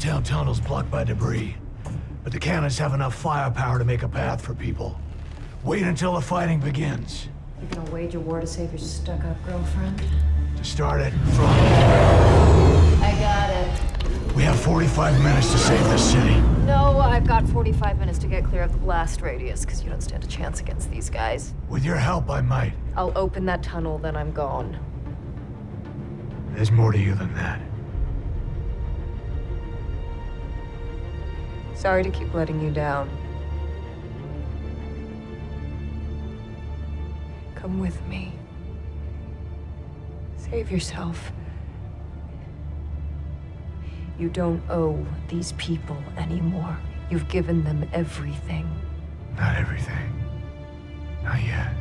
Greentown tunnel's blocked by debris. But the cannons have enough firepower to make a path for people. Wait until the fighting begins. You're gonna wage a war to save your stuck-up girlfriend? To start it, front. I got it. We have 45 minutes to save this city. No, I've got 45 minutes to get clear of the blast radius, because you don't stand a chance against these guys. With your help, I might. I'll open that tunnel, then I'm gone. There's more to you than that. Sorry to keep letting you down. Come with me. Save yourself. You don't owe these people anymore. You've given them everything. Not everything. Not yet.